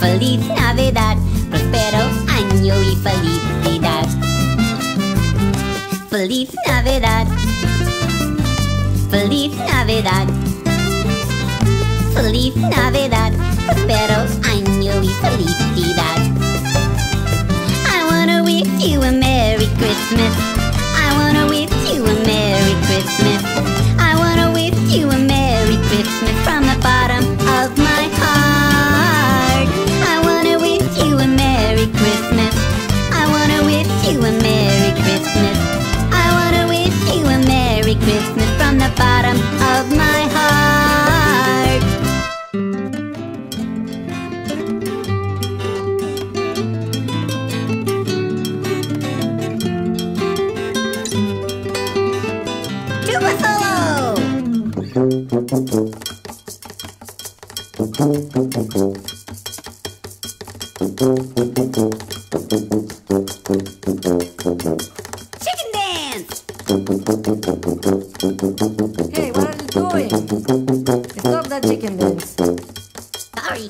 Feliz Navidad. Prospero año y felicidad. Feliz Navidad. Feliz Navidad. Feliz Navidad. Prospero año y felicidad. I wanna wish you a Merry Christmas. I wanna wish you a Merry Christmas. Sorry.